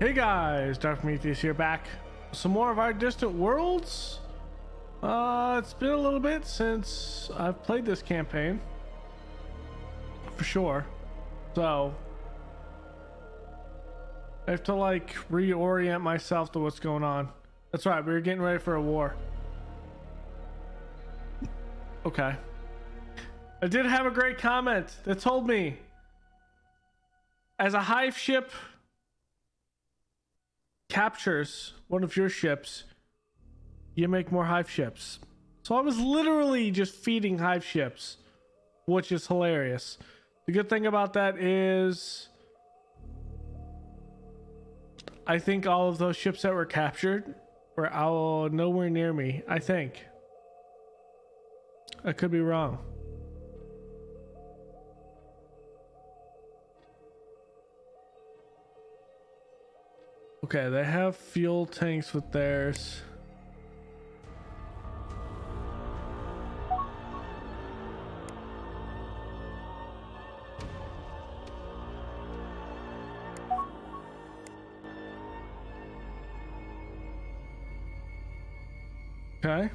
Hey guys, Dark Prometheus here back. Some more of our Distant Worlds. Uh, it's been a little bit since I've played this campaign. For sure. So, I have to like reorient myself to what's going on. That's right, we are getting ready for a war. Okay. I did have a great comment that told me as a hive ship captures one of your ships, you make more hive ships. So I was literally just feeding hive ships, which is hilarious. The good thing about that is I think all of those ships that were captured were out nowhere near me. I think. I could be wrong. Okay, they have fuel tanks with theirs. Okay.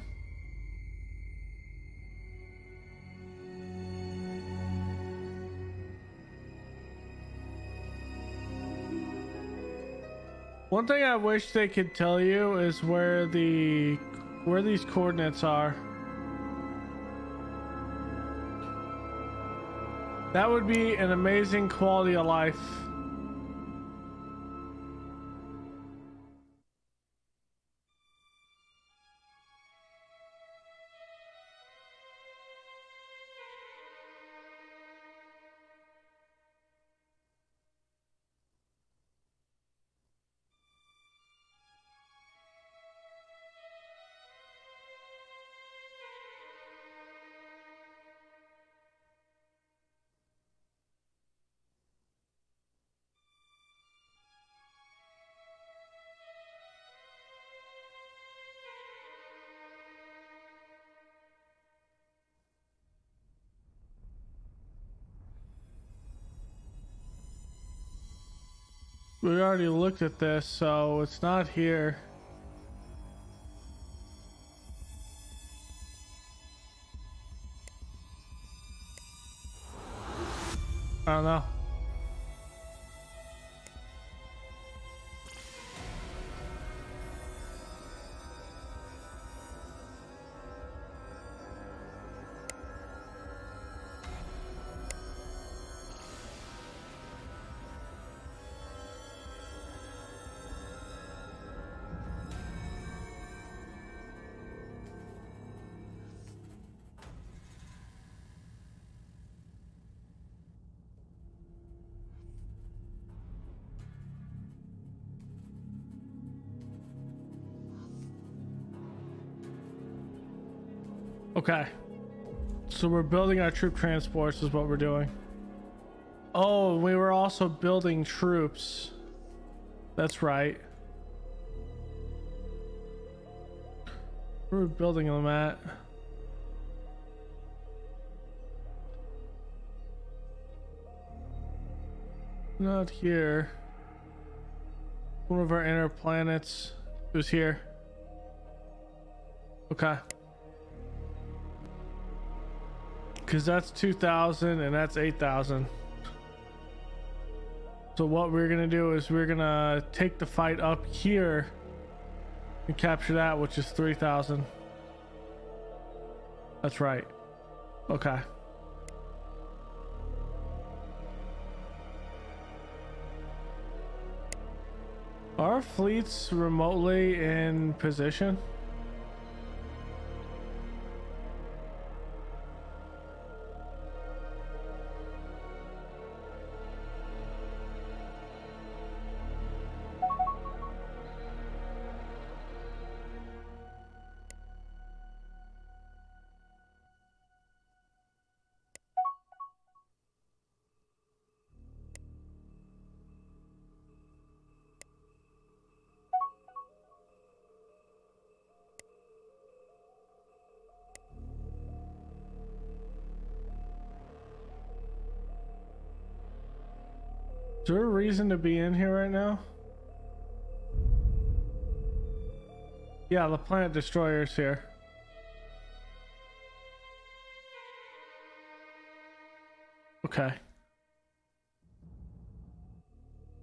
One thing I wish they could tell you is where the where these coordinates are. That would be an amazing quality of life. We already looked at this, so it's not here. I don't know. Okay. So we're building our troop transports is what we're doing. Oh, we were also building troops. That's right. Where are we building them at? Not here. One of our inner planets is here. Okay. Because that's 2,000 and that's 8,000. So what we're gonna do is we're gonna take the fight up here and capture that, which is 3,000. That's right. Okay. Are fleets remotely in position? Is there a reason to be in here right now? Yeah, the planet destroyer's here. Okay.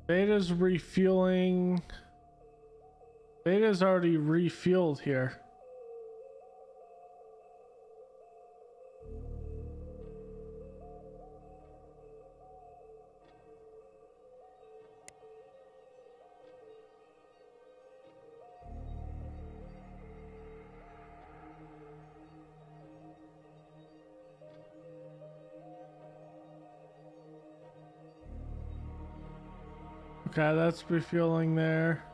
Beta's refueling. Beta's already refueled here. Okay, that's refueling there.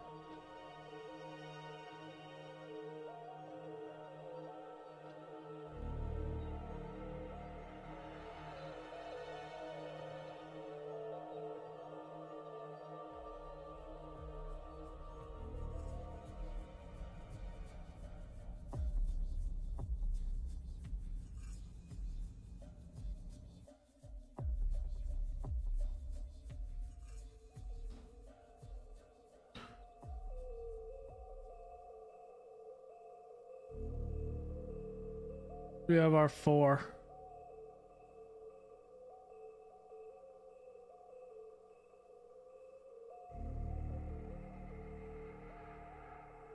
We have our four.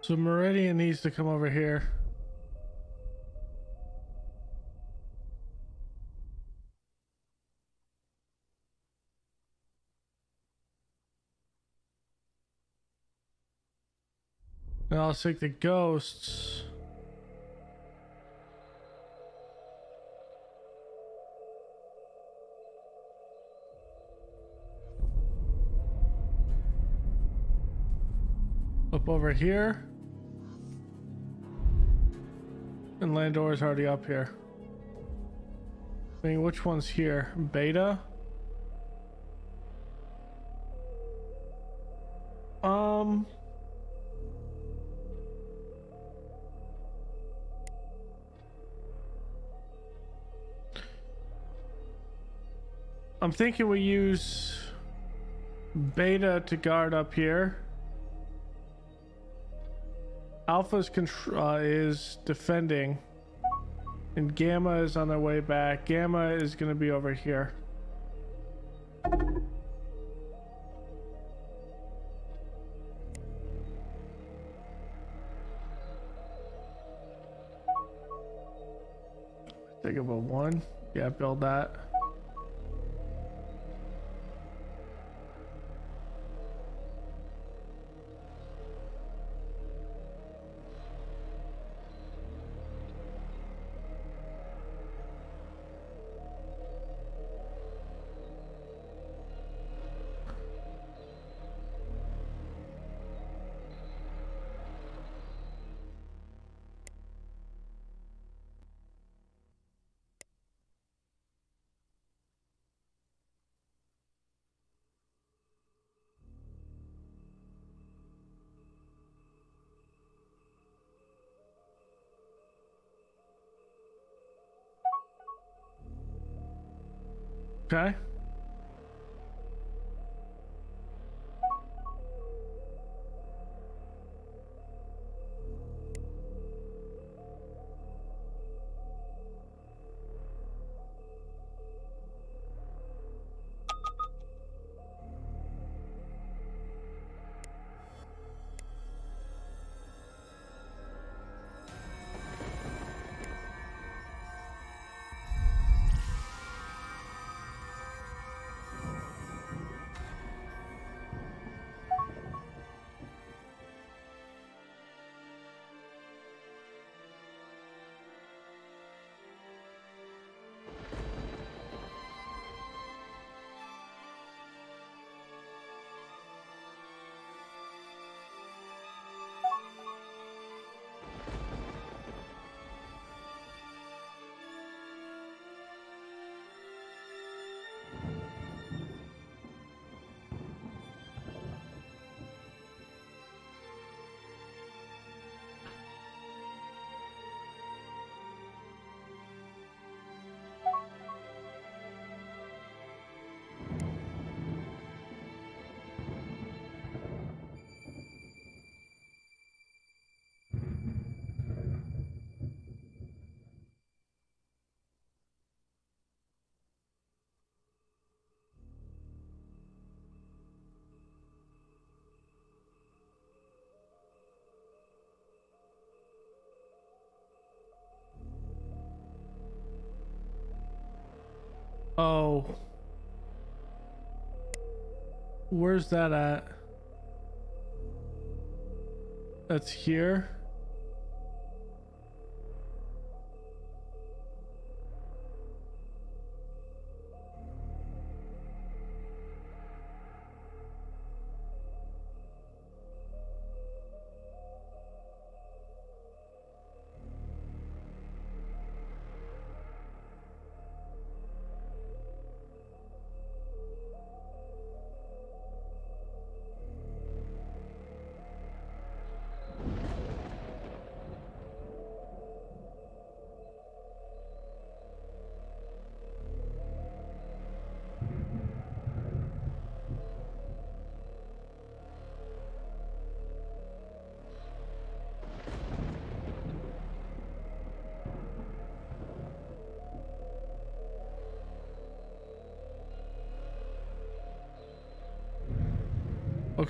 So Meridian needs to come over here. And I'll take the ghosts. Over here. And Landor is already up here. I mean, which one's here? Beta? Um... I'm thinking we use beta to guard up here. Alpha's uh, is defending. And Gamma is on their way back. Gamma is going to be over here. Think of a one. Yeah, build that. Okay. Oh. Where's that at? That's here.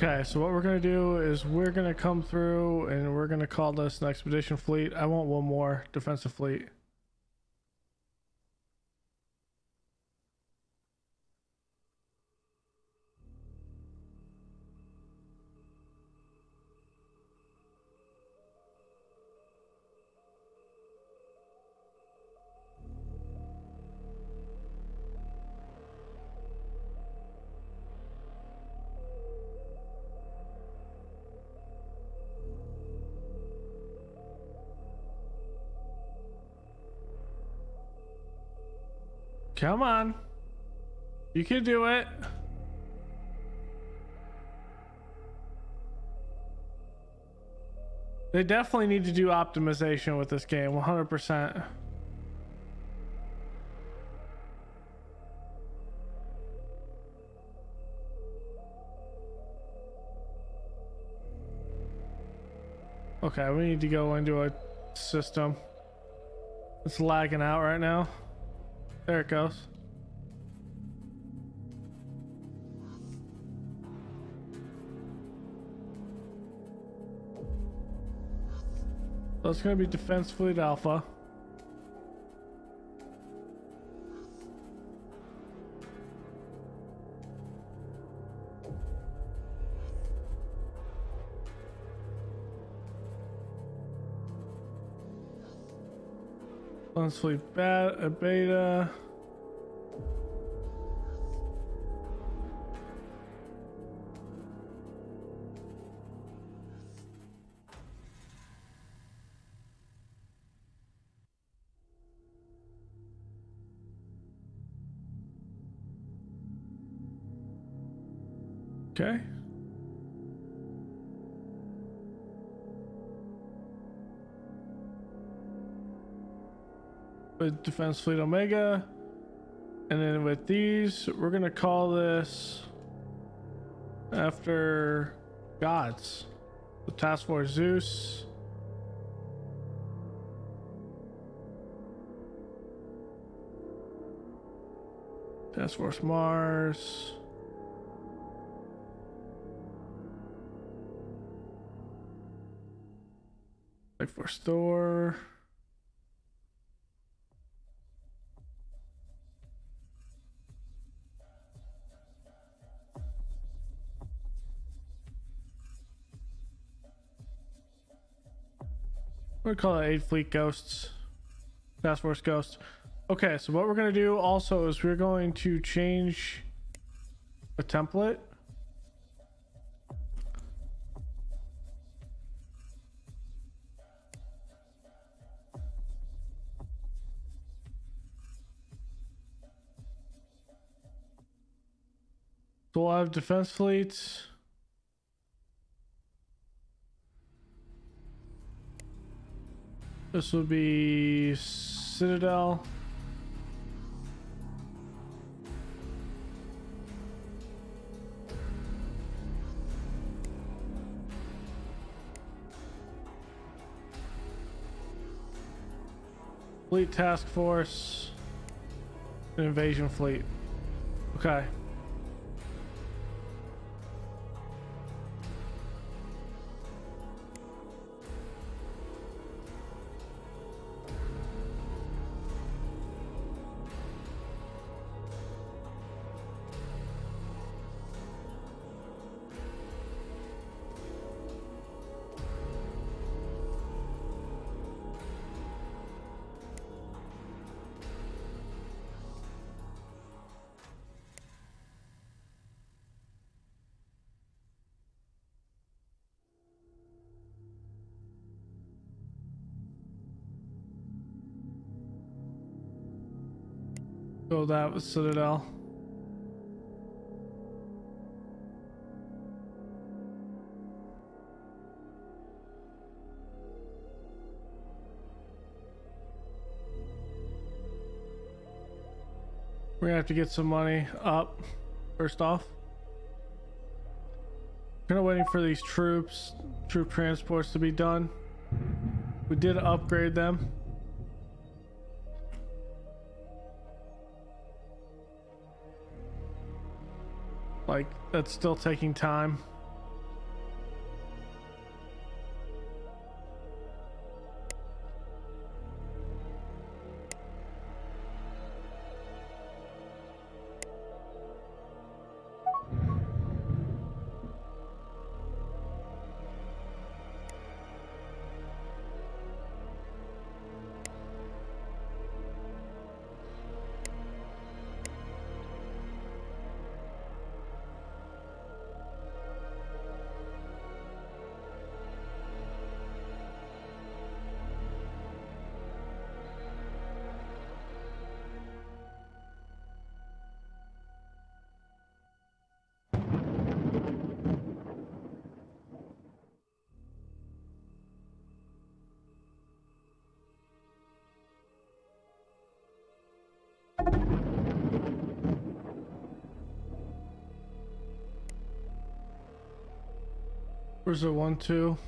Okay, so what we're gonna do is we're gonna come through and we're gonna call this an expedition fleet. I want one more defensive fleet. Come on. You can do it. They definitely need to do optimization with this game, 100%. Okay, we need to go into a system. It's lagging out right now. There it goes. It's going to be Defense Fleet Alpha. Defense Fleet a Beta. With Defense Fleet Omega. And then with these, we're going to call this after gods. The Task Force Zeus. Task Force Mars. Like for store. We're gonna call it eight fleet ghosts. Task force ghosts. Okay, so what we're gonna do also is we're going to change a template. So we'll have defense fleets. This will be Citadel. Fleet Task Force. Invasion Fleet. Okay. That with Citadel. We're gonna have to get some money up first off. Kind of waiting for these troops, troop transports to be done. We did upgrade them. Like, that's still taking time. Where's the one, two?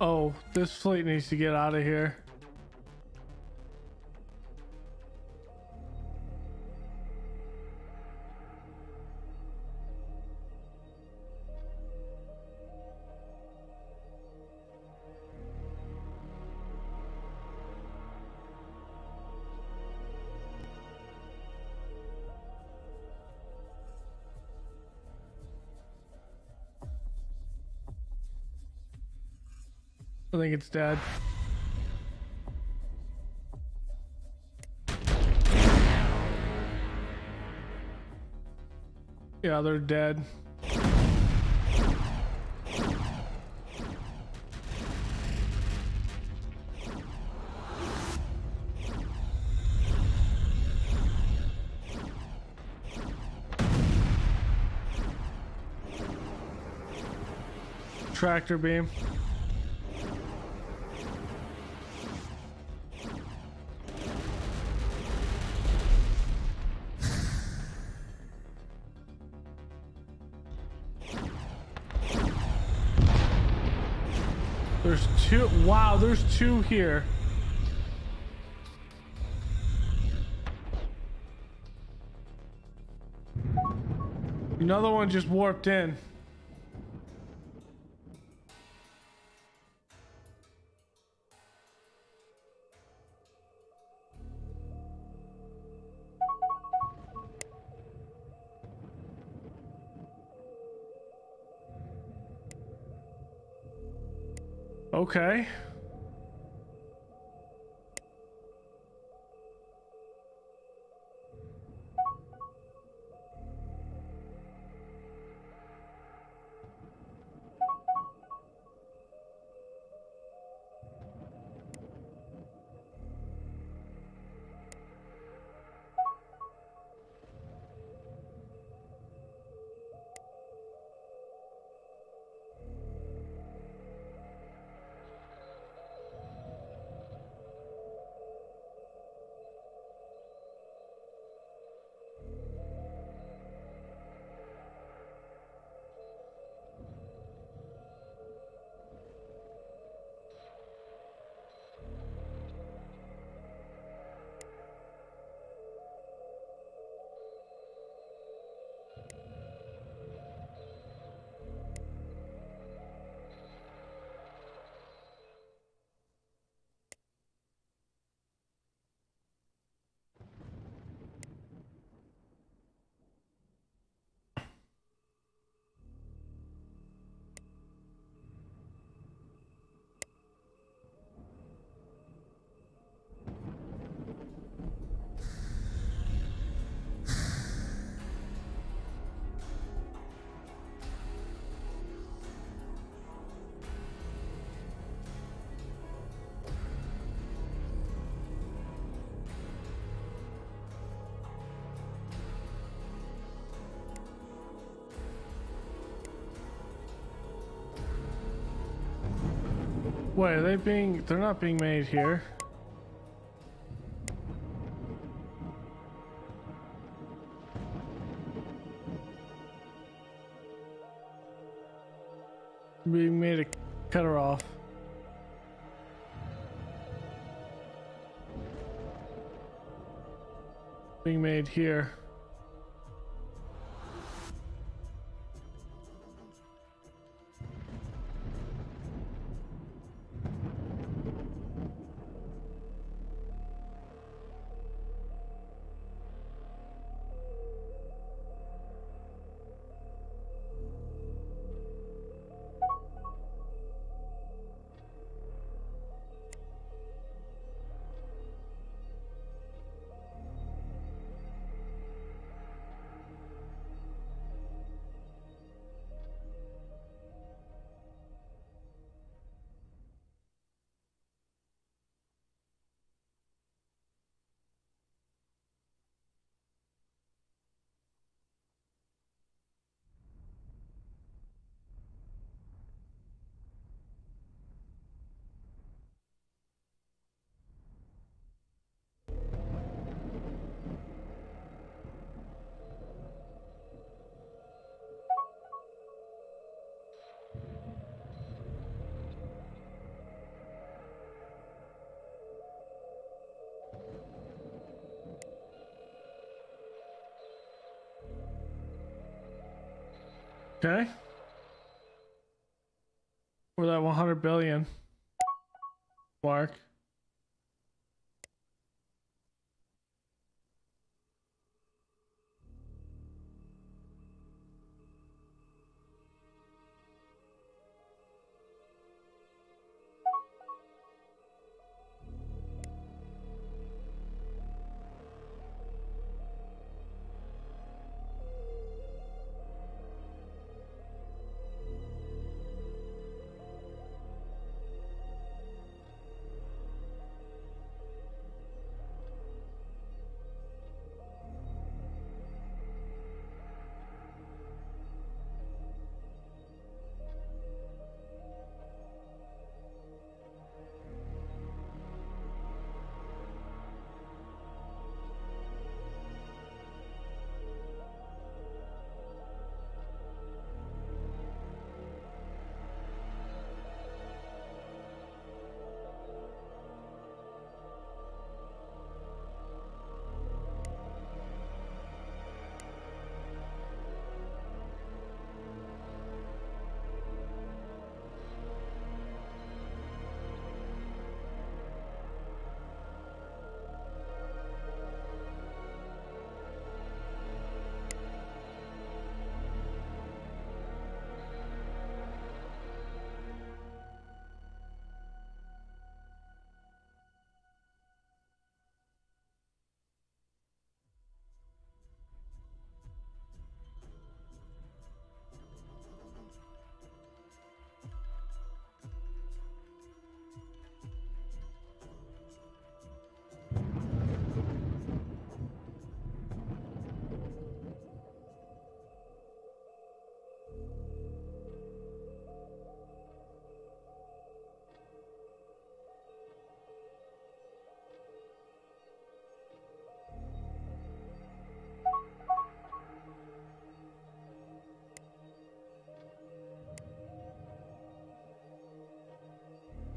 Oh, this fleet needs to get out of here. I think it's dead. Yeah, they're dead. Tractor beam. Two. Wow, there's two here. Another one just warped in. Okay. Wait, are they being... They're not being made here. Being made a cutter off. Being made here. Okay. For that 100 billion mark.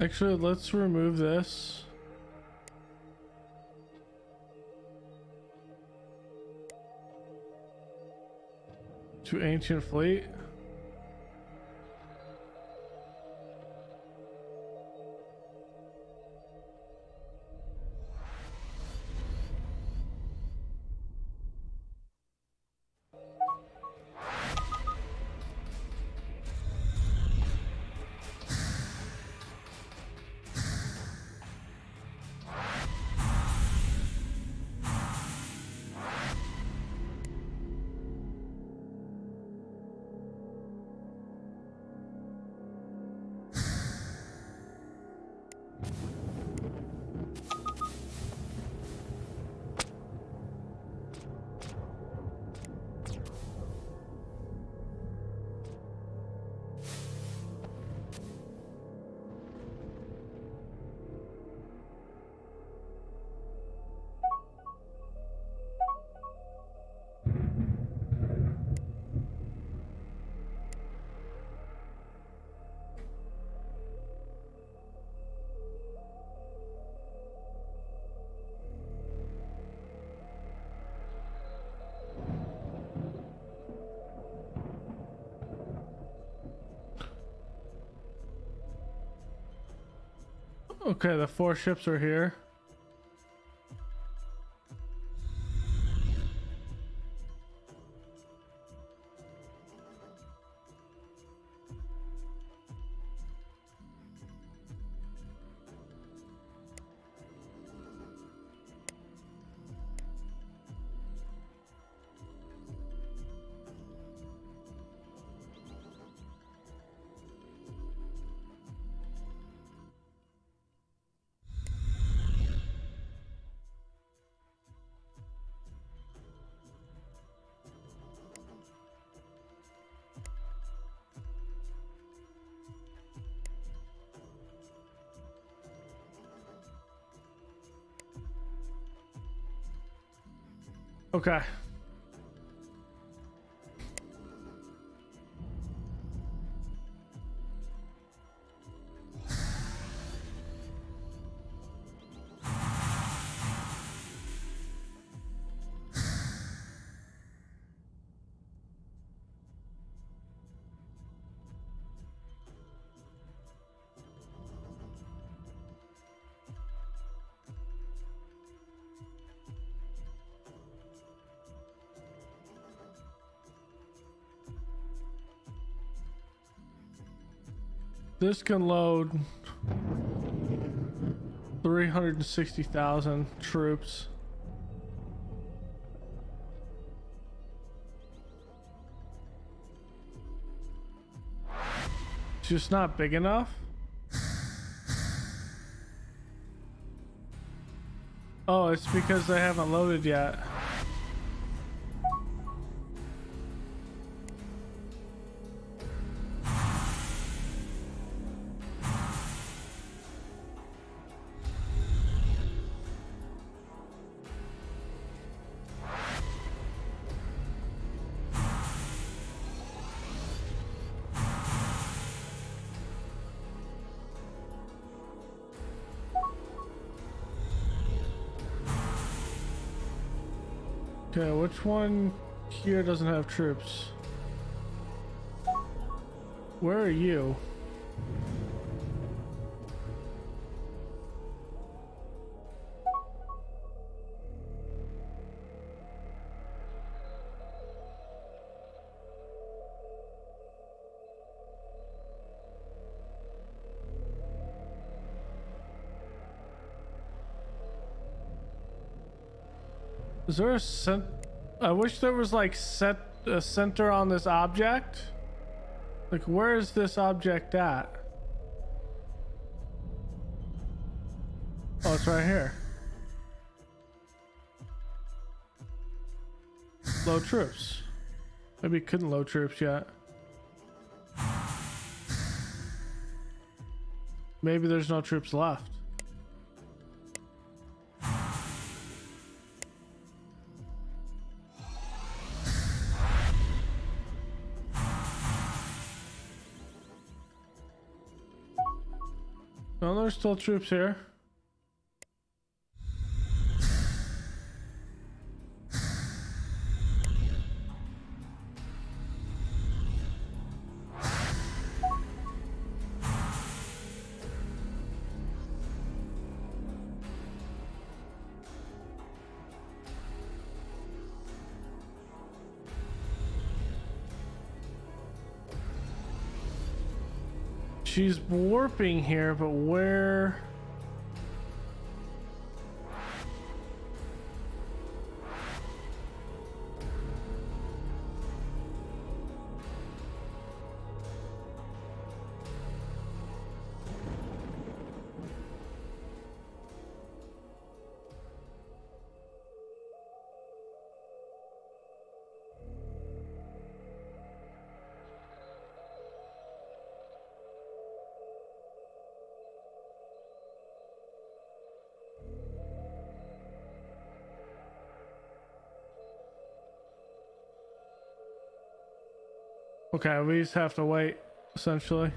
Actually, let's remove this. To Ancient Fleet. Okay, the four ships are here. Okay. This can load 360,000 troops. It's just not big enough. Oh, it's because they haven't loaded yet. One here doesn't have troops? Where are you? Is there a cent? I wish there was like set a center on this object. Like, where is this object at? Oh, it's right here. Low troops. Maybe couldn't load troops yet. Maybe there's no troops left. There's still troops here. She's warping here, but where? Okay, we just have to wait, essentially.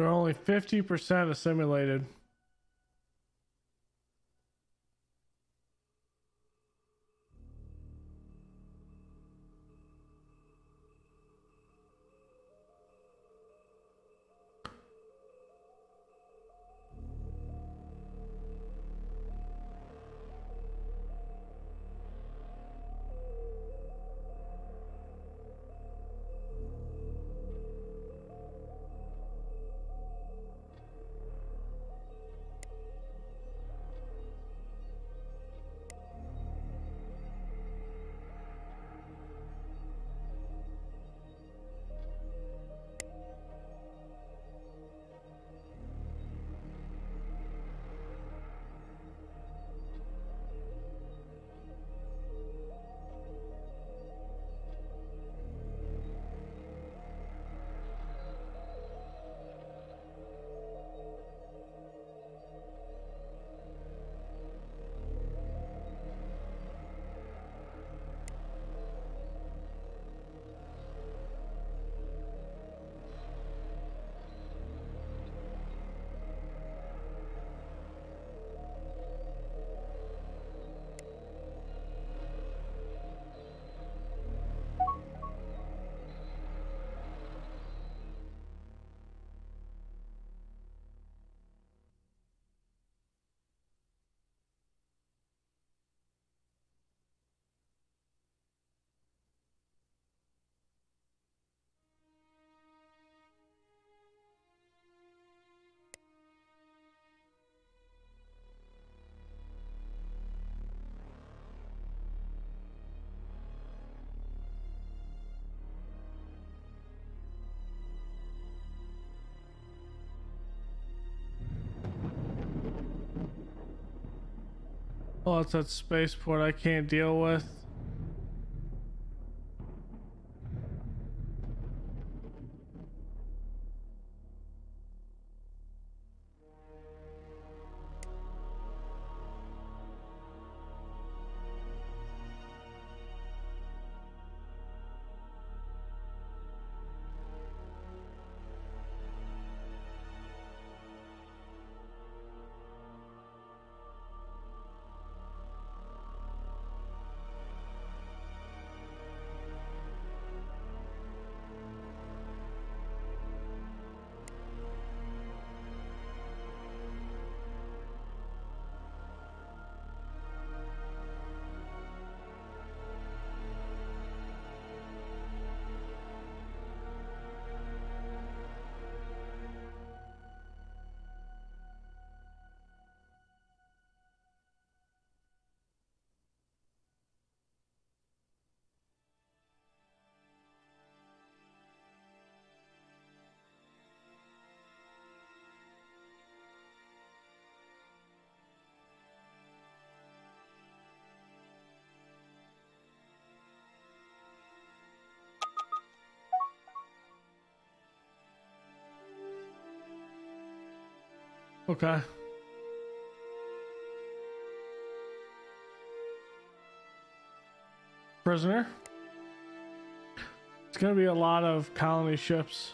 They're only 50% assimilated. Oh, it's that spaceport I can't deal with. Okay. Prisoner. It's gonna be a lot of colony ships.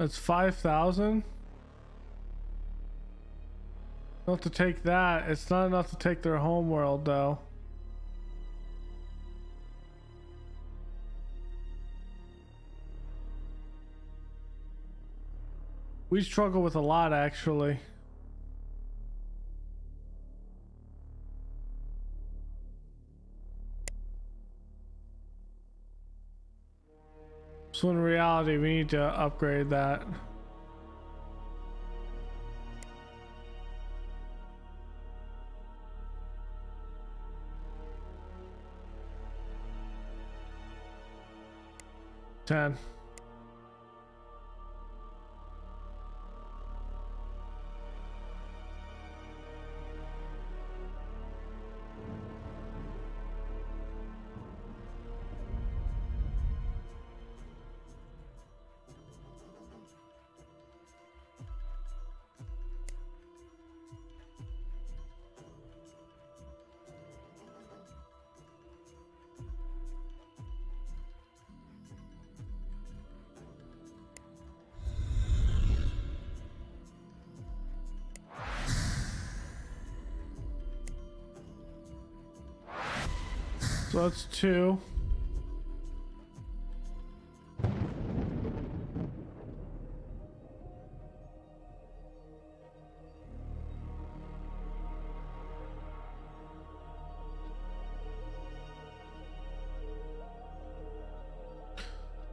That's 5,000? Enough to take that. It's not enough to take their homeworld, though. We struggle with a lot, actually. So in reality, we need to upgrade that. Ten. So that's two.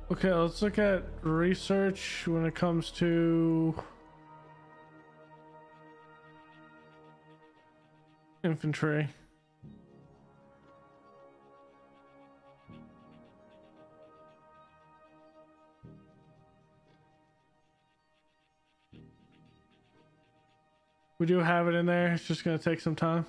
Okay, let's look at research when it comes to infantry. Do have it in there. It's just going to take some time.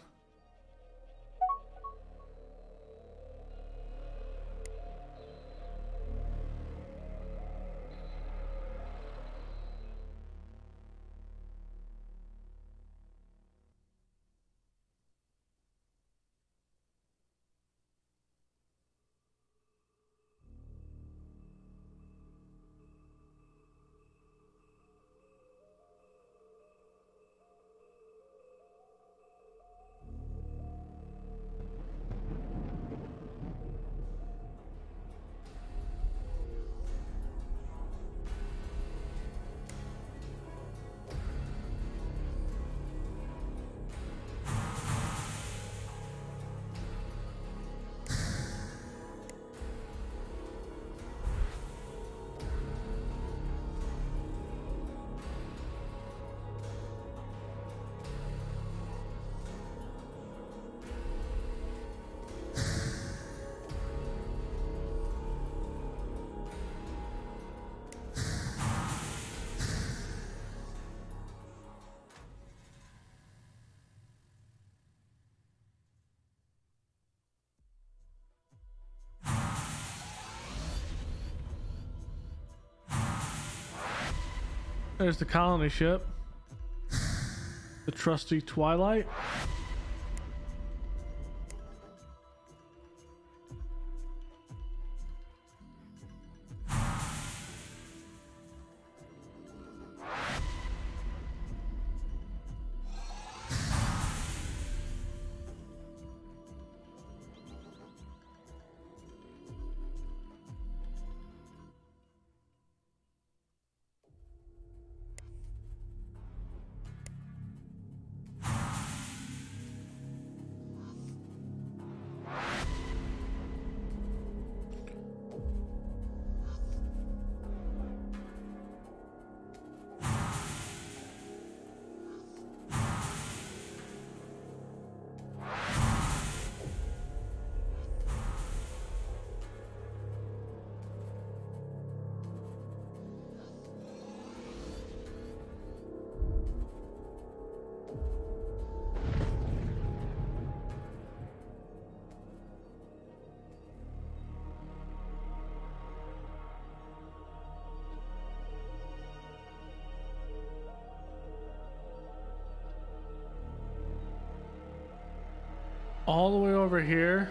There's the colony ship. The trusty Twilight. All the way over here.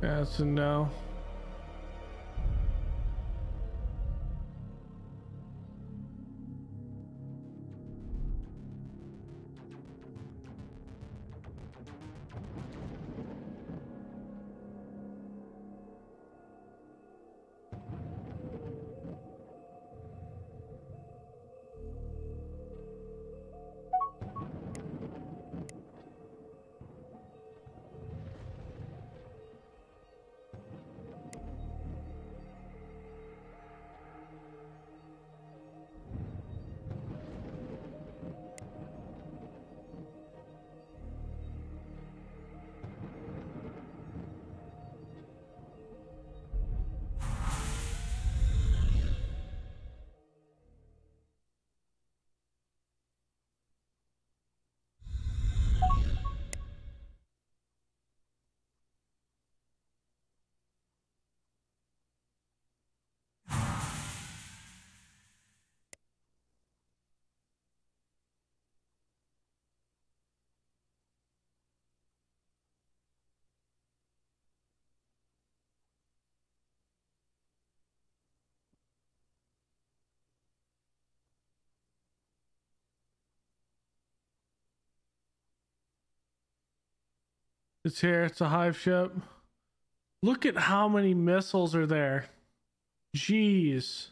That's a no. It's here. It's a hive ship. Look at how many missiles are there. Jeez.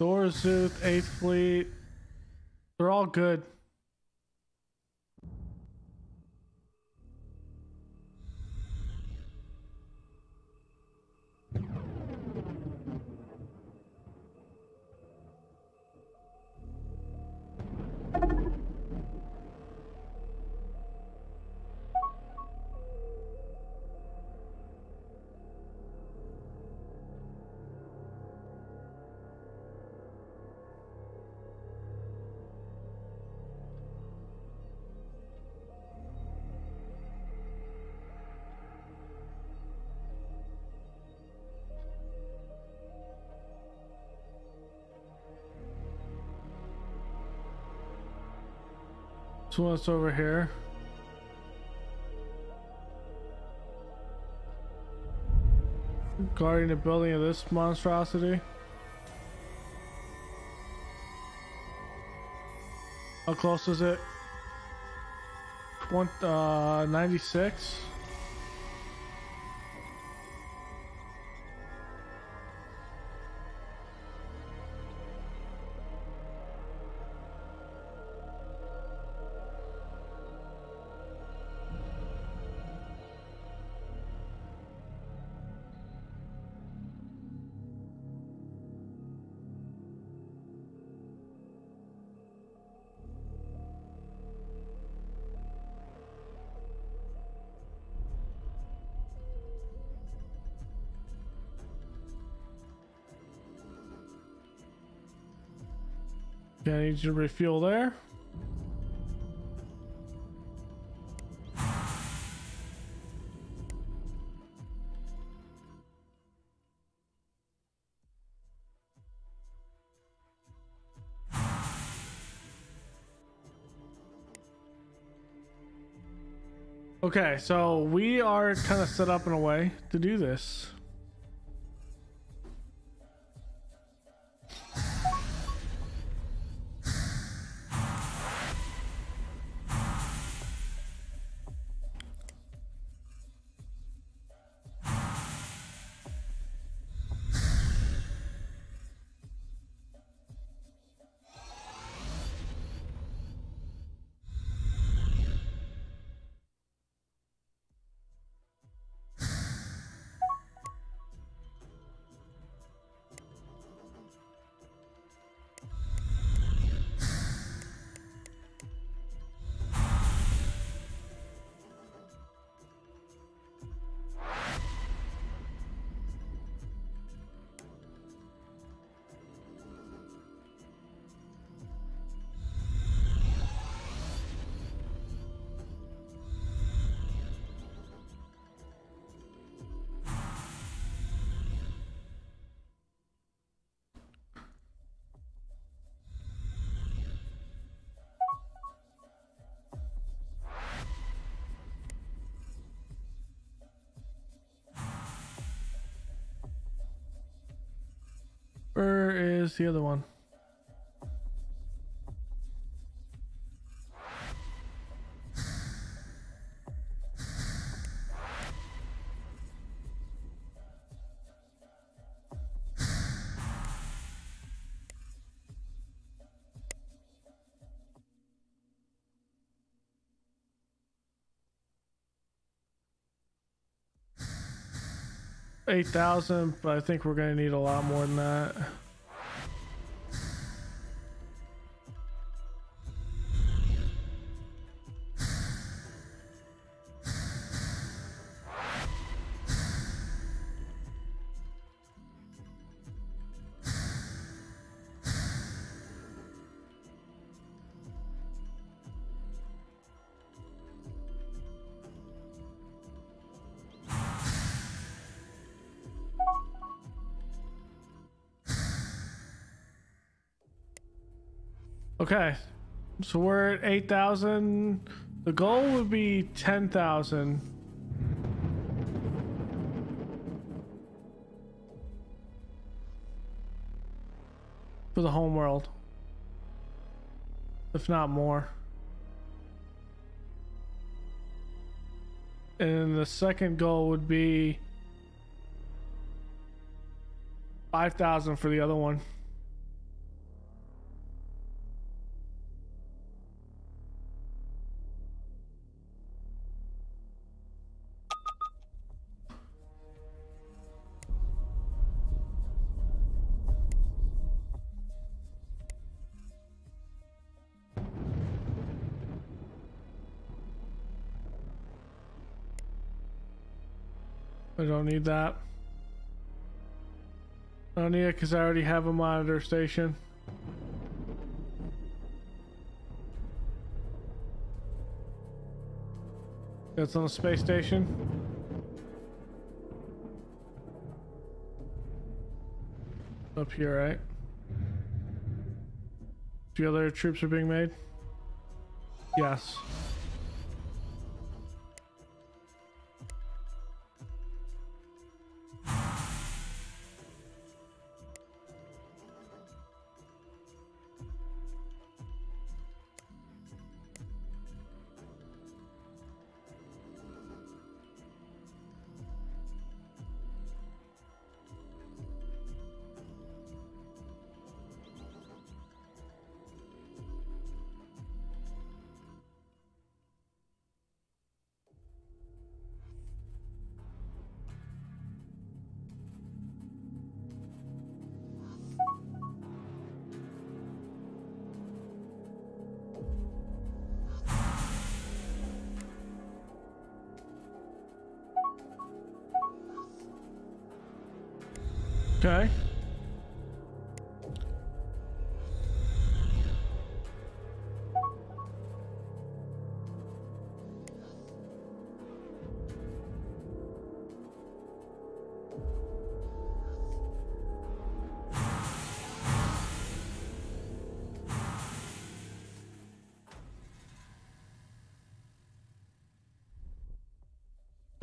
Thorzuth, 8th Fleet. They're all good. What's over here? Guarding the building of this monstrosity. How close is it? One, uh, 96? Okay, I need you to refuel there. Okay, so we are kind of set up in a way to do this. Where is the other one? Eight thousand, but I think we're gonna need a lot more than that. Okay, so we're at 8,000. The goal would be 10,000. For the home world. If not more. And the second goal would be 5,000 for the other one. I don't need that. I don't need it because I already have a monitor station. That's on the space station. Up here, right? The other troops are being made? Yes.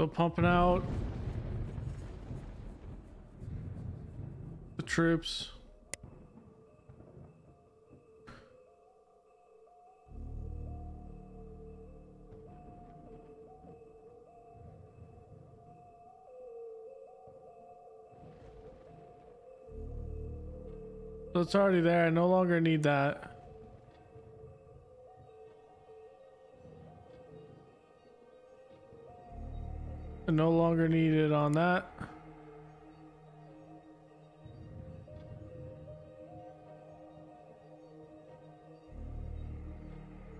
Still pumping out the troops. So it's already there. I no longer need that. No longer needed on that.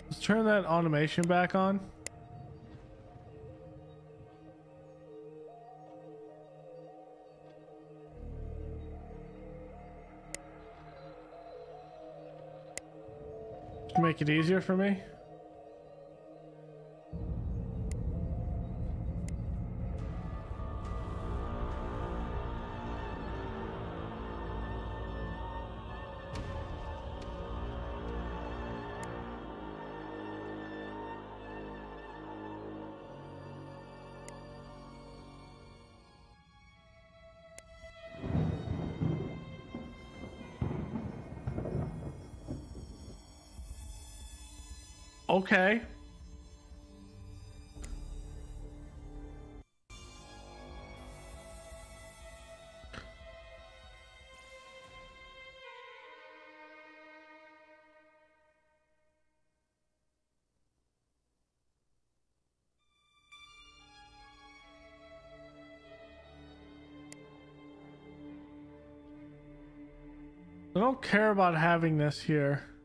Let's turn that automation back on. Make it easier for me. Okay. I don't care about having this here.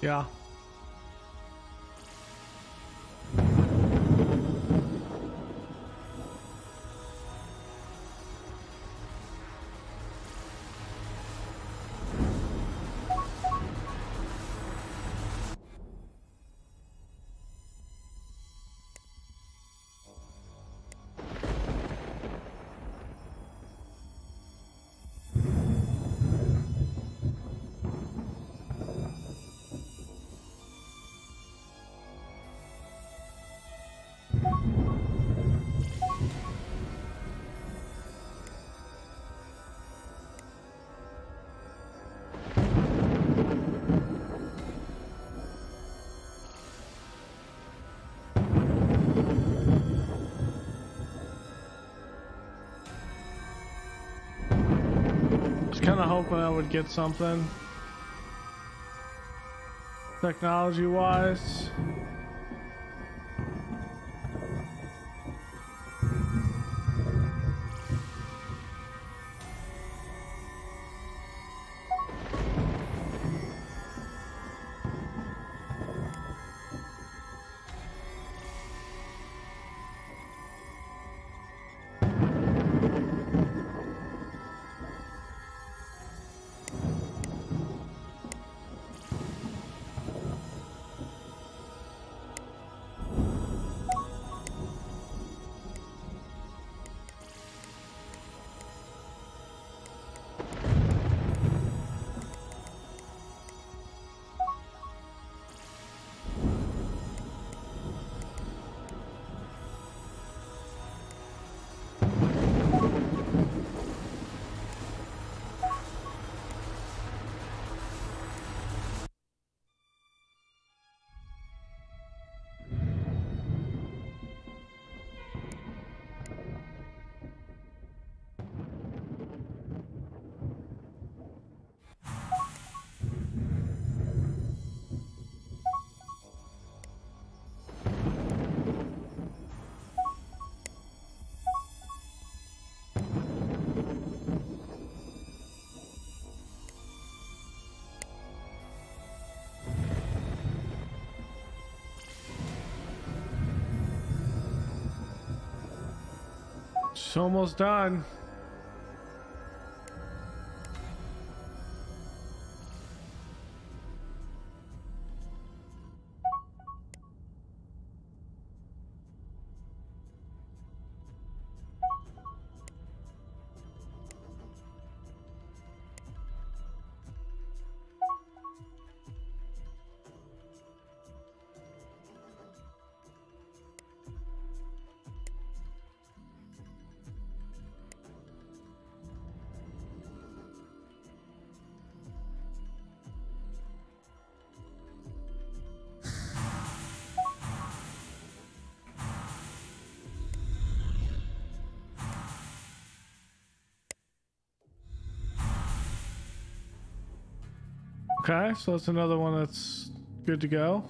Yeah. Kind of hoping I would get something. Technology It's almost done. Okay, so that's another one that's good to go.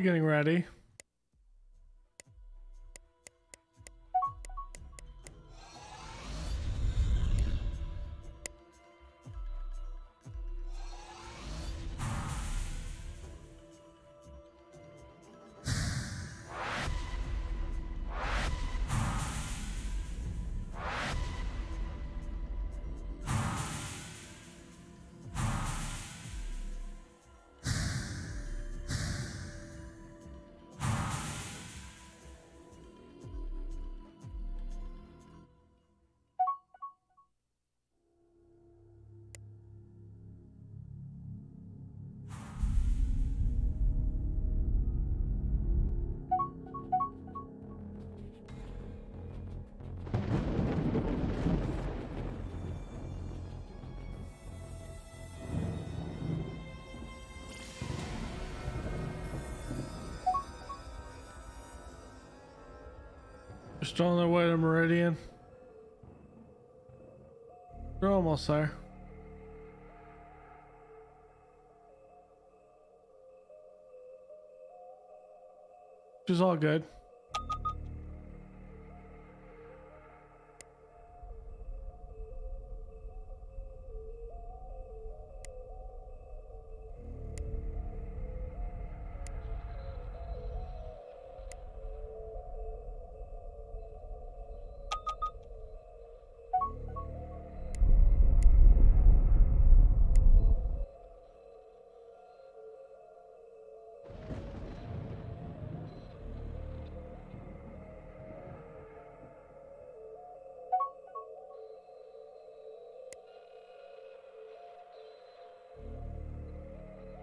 Getting ready. Just on their way to Meridian. They're almost there. Which is all good.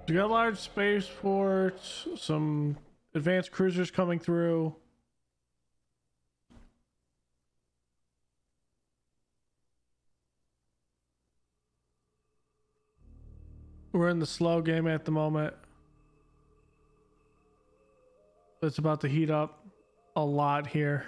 We got a large spaceports, some advanced cruisers coming through. We're in the slow game at the moment. It's about to heat up a lot here.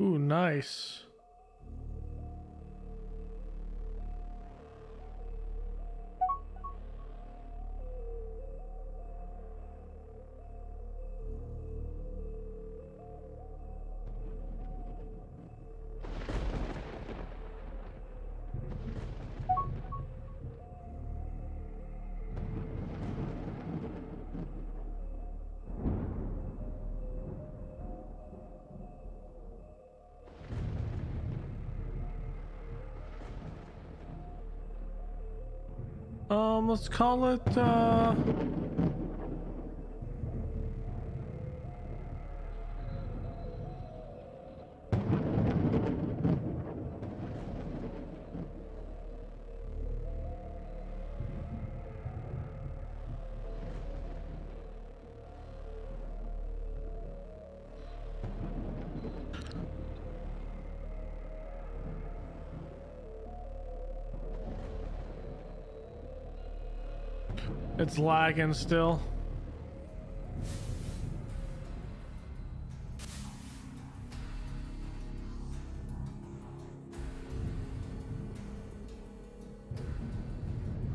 Ooh, nice. Um, let's call it, uh... It's lagging still.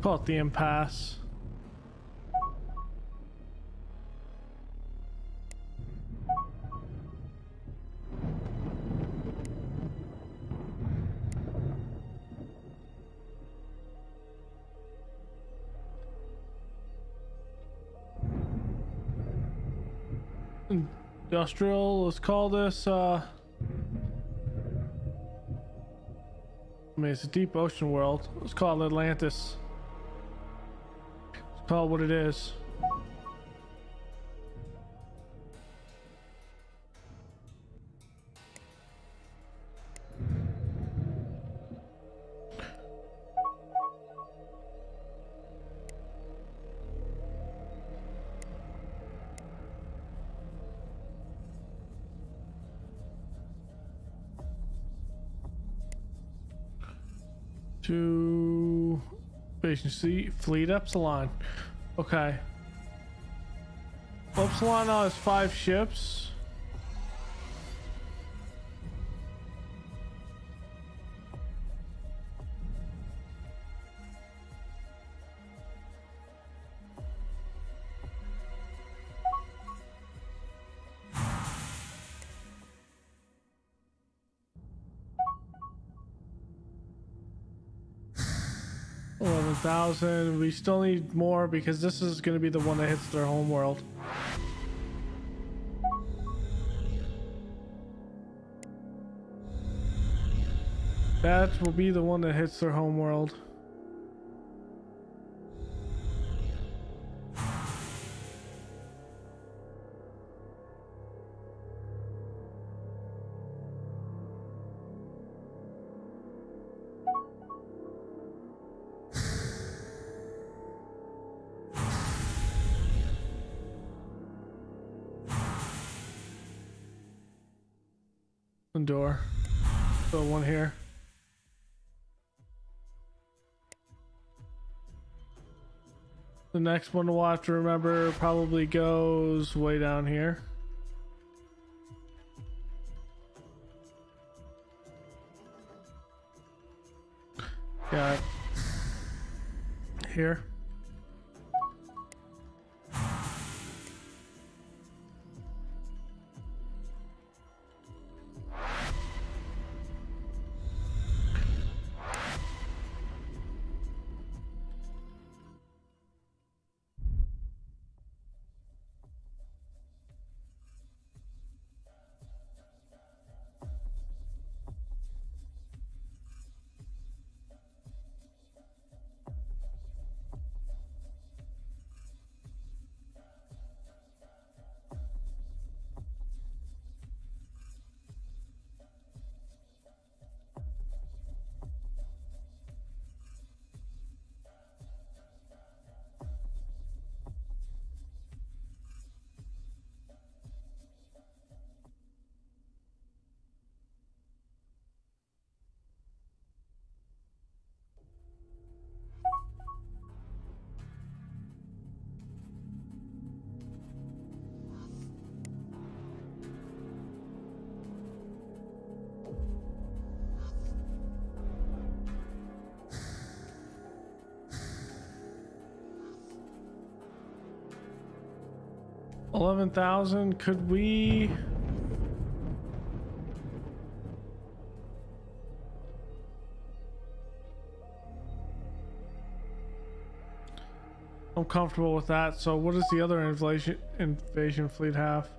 Call it the impasse. Industrial, let's call this, uh... I mean, it's a deep ocean world. Let's call it Atlantis. Let's call it what it is. Efficiency, fleet Epsilon. Okay. Epsilon now has five ships. Eleven thousand. We still need more because this is going to be the one that hits their home world. That will be the one that hits their home world. Next one we'll have to remember probably goes way down here. Got here. Eleven thousand. Could we? I'm comfortable with that. So what does the other inflation invasion fleet have?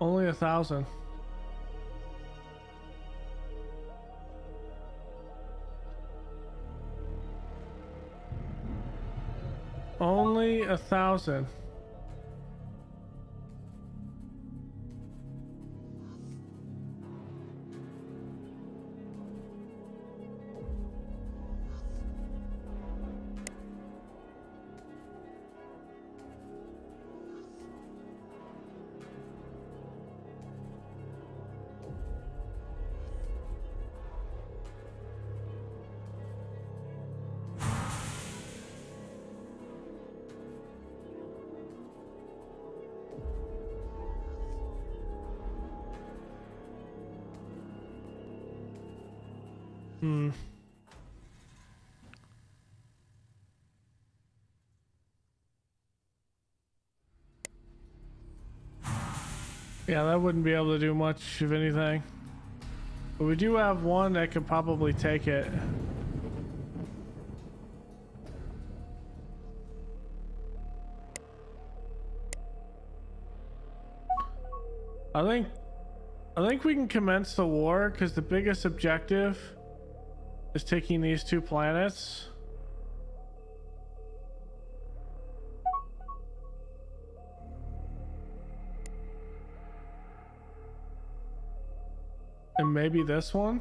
Only a thousand. Only a thousand. Yeah, that wouldn't be able to do much of anything. But we do have one that could probably take it. I think I think we can commence the war because the biggest objective is taking these two planets. Maybe this one.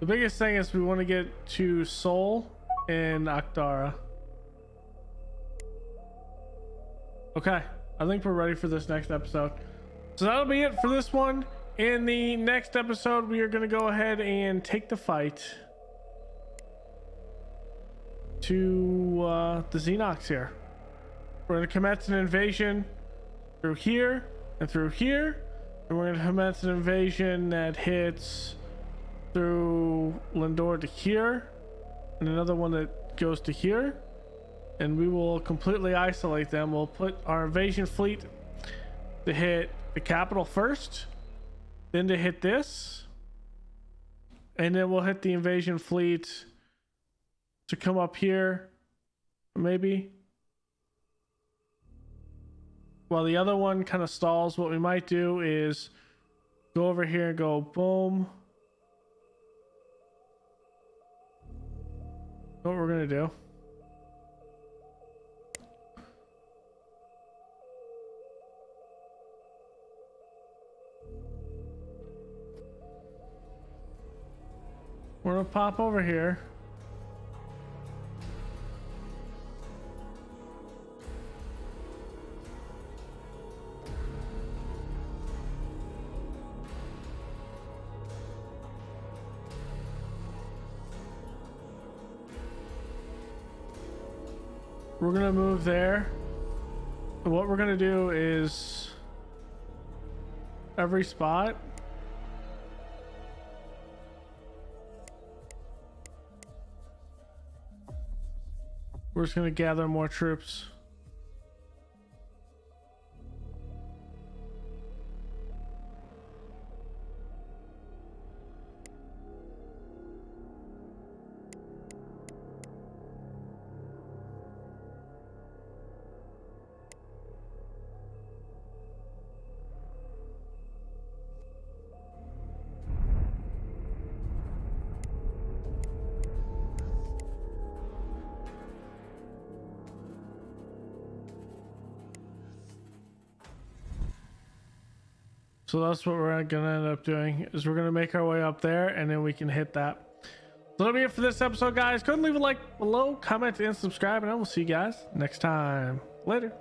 The biggest thing is we want to get to Sol and Akdara. Okay. I think we're ready for this next episode. So that'll be it for this one. In the next episode, we are going to go ahead and take the fight to uh, the Zenox here. We're going to commence an invasion through here and through here. And we're going to commence an invasion that hits through Lindor to here. And another one that goes to here. And we will completely isolate them. We'll put our invasion fleet to hit the capital first. Then to hit this. And then we'll hit the invasion fleet to come up here. Maybe while the other one kind of stalls, what we might do is go over here and go boom. What we're gonna do. We're gonna pop over here. We're gonna move there. What we're gonna do is every spot. We're just gonna gather more troops. That's what we're gonna end up doing is we're gonna make our way up there and then we can hit that. So that'll be it for this episode, guys. Go and leave a like below, comment, and subscribe, and I will see you guys next time. Later.